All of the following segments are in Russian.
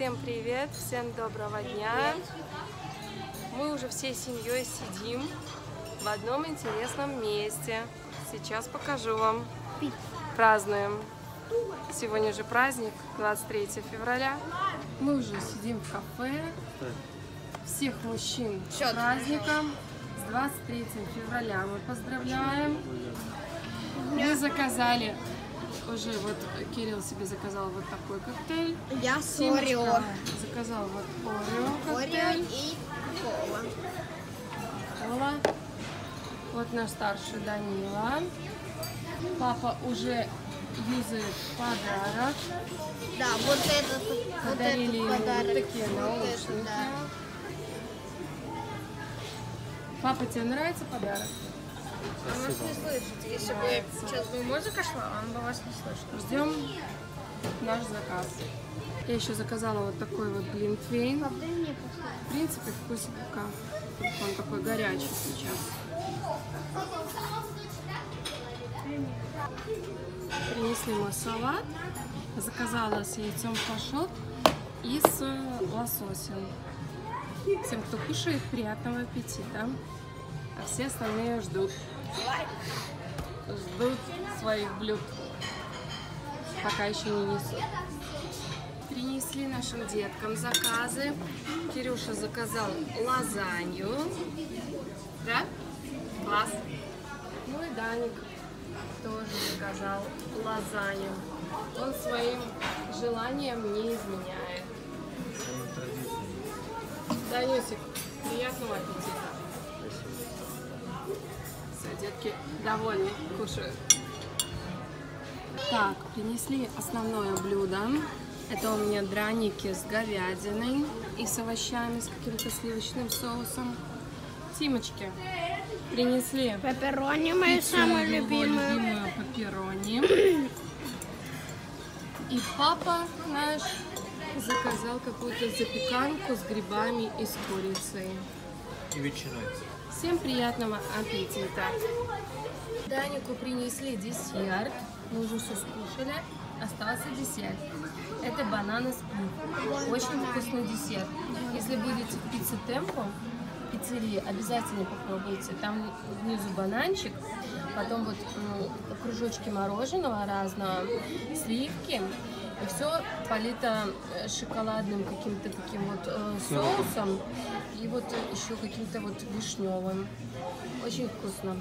Всем привет, всем доброго дня. Мы уже всей семьей сидим в одном интересном месте. Сейчас покажу вам. Празднуем. Сегодня же праздник, 23 февраля. Мы уже сидим в кафе. Всех мужчин с праздником. С 23 февраля мы поздравляем. Мы заказали уже вот Кирилл себе заказал вот такой коктейль. Я с Орео. заказал вот Орео Орео коктейль. и кола. Кола. Вот наш старший Данила. Папа уже юзает подарок. Да, вот этот, вот Подарили этот ему подарок. вот такие Вот наушники. это, да. Папа, тебе нравится подарок? А нас не слышите. Если бы сейчас бы музыка шла, он бы вас не слышал. Ждем наш заказ. Я еще заказала вот такой вот глинтвейн. В принципе, как. Только он такой горячий сейчас. Принесли мой салат. Заказала с яйцом пашот и с лососем. Всем, кто кушает, приятного аппетита. А все остальные ждут. Ждут своих блюд. Пока еще не несут. Принесли нашим деткам заказы. Кирюша заказал лазанью. Да? Класс. Ну и Даник тоже заказал лазанью. Он своим желанием не изменяет. Данюсик, приятного аппетита. Детки довольны, кушают. Так, принесли основное блюдо. Это у меня драники с говядиной и с овощами, с каким-то сливочным соусом. Тимочки принесли Пепперони мои самые любимые. любимую пепперони. И папа наш заказал какую-то запеканку с грибами и с курицей. И ветчиной. Всем приятного аппетита! Данику принесли десерт. Мы уже все скушали. Остался десерт. Это бананы с. Очень вкусный десерт. Если будете в пицце Темпо, пиццерии, обязательно попробуйте. Там внизу бананчик, потом вот м, кружочки мороженого разного, сливки. И все полито э, шоколадным каким-то таким вот э, соусом и вот еще каким-то вот вишневым. Очень вкусно.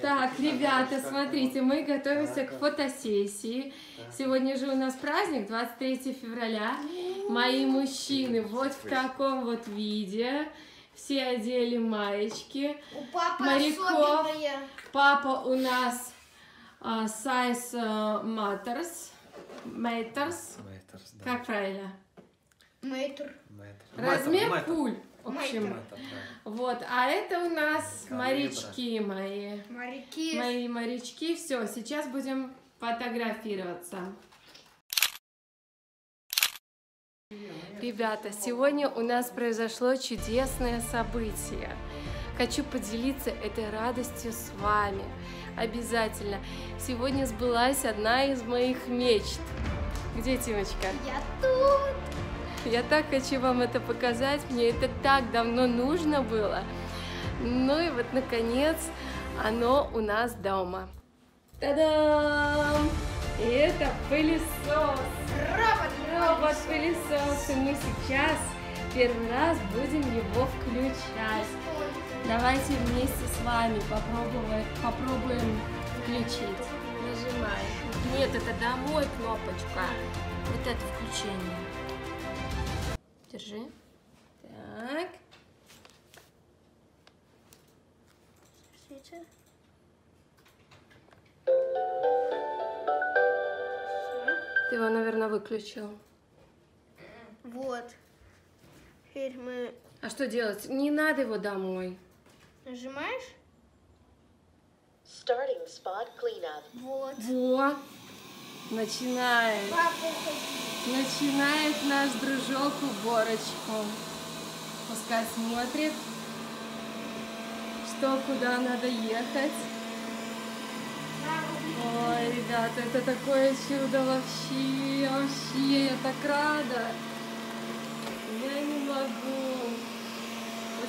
Так, ребята, смотрите, мы готовимся к фотосессии. Сегодня же у нас праздник, 23 февраля. Мои мужчины вот в таком вот виде. Все одели маечки. У папы Моряков. Папа у нас а, size а, matters. Matters. Мэтрс, да. Как правильно? Мэтр. Мэтр. Размер Мэтр, пуль. В общем, да. вот. А это у нас Калибра. морячки мои. Моряки. Мои морячки. Все, сейчас будем фотографироваться. Ребята, сегодня у нас произошло чудесное событие. Хочу поделиться этой радостью с вами. Обязательно. Сегодня сбылась одна из моих мечт. Где Тимочка? Я тут. Я так хочу вам это показать, мне это так давно нужно было. Ну и вот, наконец, оно у нас дома. Та-дам! И это пылесос. Робот. Робот-пылесос. И мы сейчас первый раз будем его включать. Давайте вместе с вами попробуем, попробуем включить. Нажимай. Нет, это домой кнопочка. Вот это включение. Держи. Так. Ты его, наверное, выключил. Вот. Теперь мы А что делать? Не надо его домой. Нажимаешь. Starting spot cleanup. Вот. Во. Начинает. Папа, Начинает наш дружок уборочку. Пускай смотрит, что куда надо ехать. Ой, ребята, это такое чудо вообще, вообще, я так рада.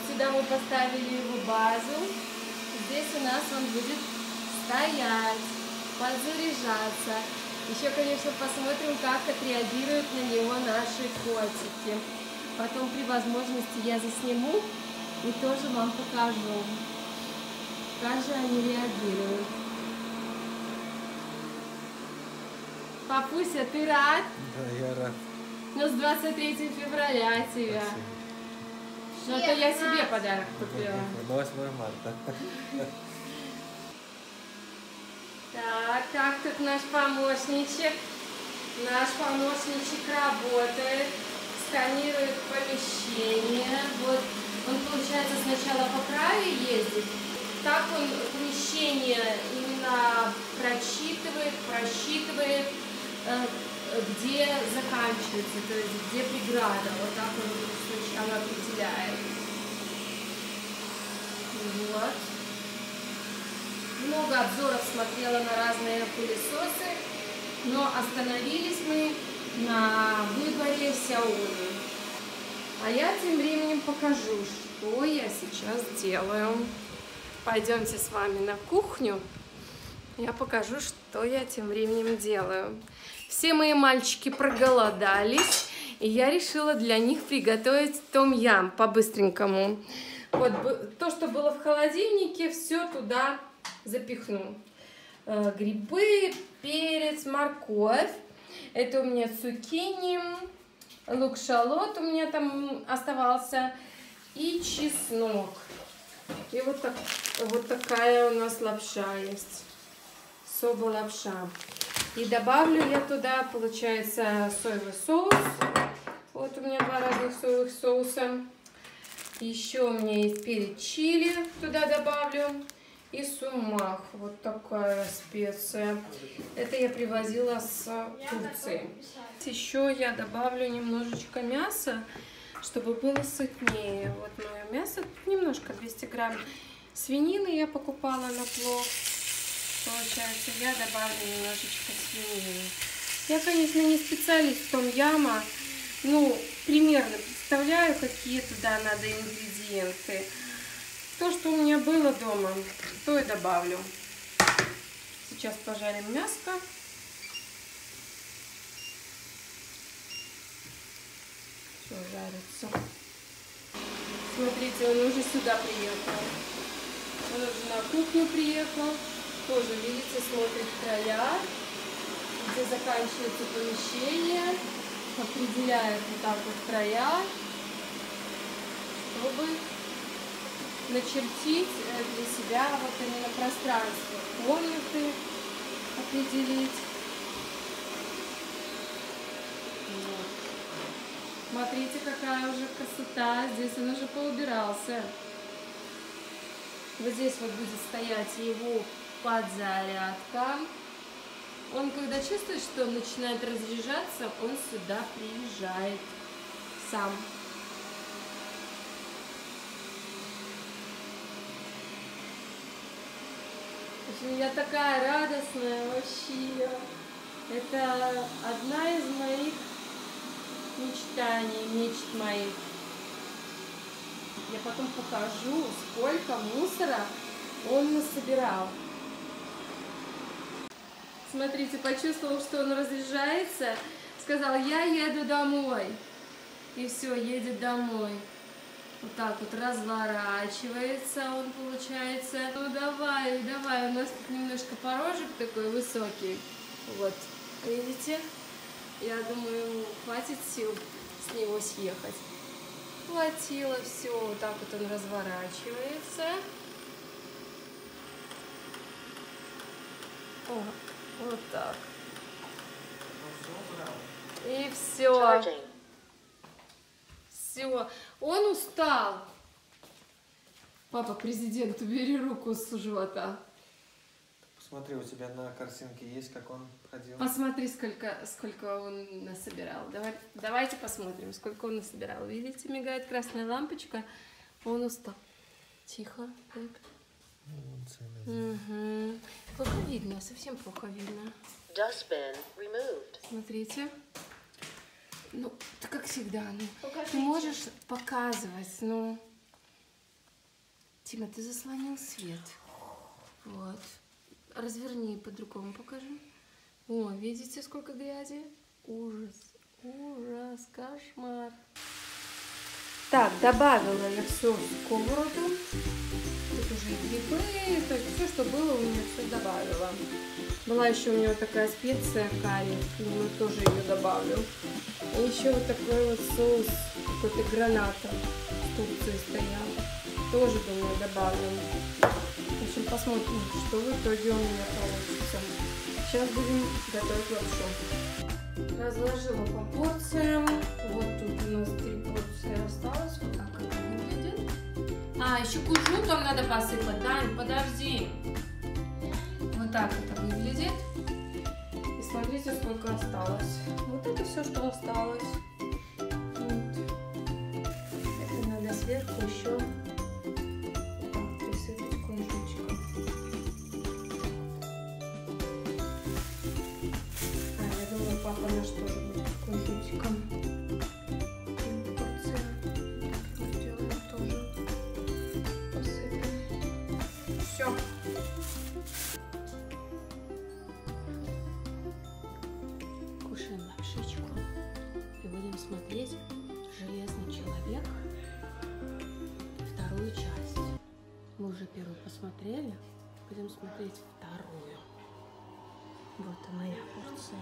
Сюда мы поставили его базу. Здесь у нас он будет стоять, подзаряжаться. Еще, конечно, посмотрим, как отреагируют на него наши котики. Потом при возможности я засниму и тоже вам покажу, как же они реагируют. Папуся, ты рад? Да, я рад. Ну, с 23 февраля тебя. Спасибо. Ну, это я себе подарок купила. На 8 марта. Так, как тут наш помощничек? Наш помощничек работает, сканирует помещение. Вот он, получается, сначала по краю ездит. Так он помещение именно прочитывает, просчитывает, э, где заканчивается, то есть где преграда. Вот так он сначала определяет. Вот. Много обзоров смотрела на разные пылесосы, но остановились мы на выборе Xiaomi. А я тем временем покажу, что я сейчас делаю. Пойдемте с вами на кухню. Я покажу, что я тем временем делаю. Все мои мальчики проголодались, и я решила для них приготовить том-ям по-быстренькому. Вот то, что было в холодильнике, все туда запихну. Э, Грибы, перец, морковь. Это у меня цукини, лук-шалот у меня там оставался и чеснок. И вот, так, вот такая у нас лапша есть. Соба лапша. И добавлю я туда, получается, соевый соус. Вот у меня два разных соевых соуса. Еще у меня есть перец чили, туда добавлю. И сумах, вот такая специя. Это я привозила с Турции. Еще я добавлю немножечко мяса, чтобы было сытнее. Вот мое мясо, немножко 200 грамм свинины я покупала на плов. Получается, я добавлю немножечко свинины. Я, конечно, не специалист в том яма, ну, примерно представляю, какие туда надо ингредиенты. То, что у меня было дома, то и добавлю. Сейчас пожарим мяско. Все жарится. Смотрите, он уже сюда приехал. Он уже на кухню приехал. Тоже, видите, смотрит края, где заканчивается помещение. Определяет вот так вот края, чтобы начертить э, для себя вот именно пространство комнаты определить. Вот. Смотрите, какая уже красота. Здесь он уже поубирался. Вот здесь вот будет стоять его подзарядка. Он, когда чувствует, что он начинает разряжаться, он сюда приезжает сам. Я такая радостная вообще. Это одна из моих мечтаний, мечт моих. Я потом покажу, сколько мусора он насобирал. Смотрите, почувствовал, что он разъезжается, сказал, я еду домой. И все, едет домой. Вот так вот разворачивается он, получается. Ну давай, давай, у нас тут немножко порожек такой высокий. Вот, видите? Я думаю, ему хватит сил с него съехать. Хватило, все, вот так вот он разворачивается. О, вот так. И все. Все. Он устал. Папа, президент, убери руку с живота. Посмотри, у тебя на картинке есть, как он ходил. Посмотри, сколько, сколько он насобирал. Давай, давайте посмотрим, сколько он насобирал. Видите, мигает красная лампочка. Он устал. Тихо. Так. Угу. Плохо видно, совсем плохо видно. Смотрите. Ну, ты как всегда, ну, ты можешь показывать, ну. Тима, ты заслонил свет. Вот. Разверни по-другому покажи. О, видите, сколько грязи? Ужас, ужас, кошмар. Так, добавила я все в сковороду. Грибы, то есть все, что было, у меня все добавила. Была еще у него такая специя карри, думаю, тоже ее добавлю. И еще вот такой вот соус, какой-то граната в Турции стоял. Тоже, думаю, добавлю. В общем, посмотрим, что в итоге у меня получится. Сейчас будем готовить лапшу. Разложила по порциям. Вот тут у нас три порции осталось. Вот так это выглядит. А, еще кунжутом надо посыпать. Дань, подожди. Вот так это выглядит. И смотрите, сколько осталось. Вот это все, что осталось. Все. Кушаем лапшичку и будем смотреть «Железный человек» вторую часть. Мы уже первую посмотрели, будем смотреть вторую. Вот и моя порция.